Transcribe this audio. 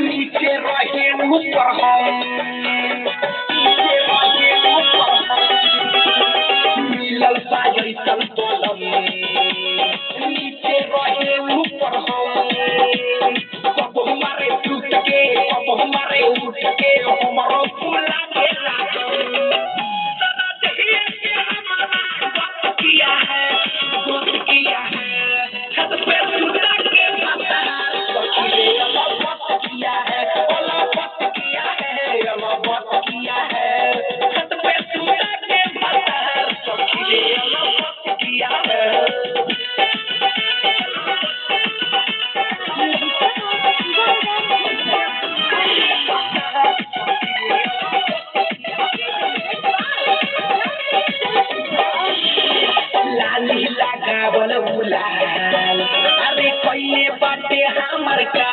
नीचे रहे ऊपर हम बोलौला अरे कइले बाटे हमर का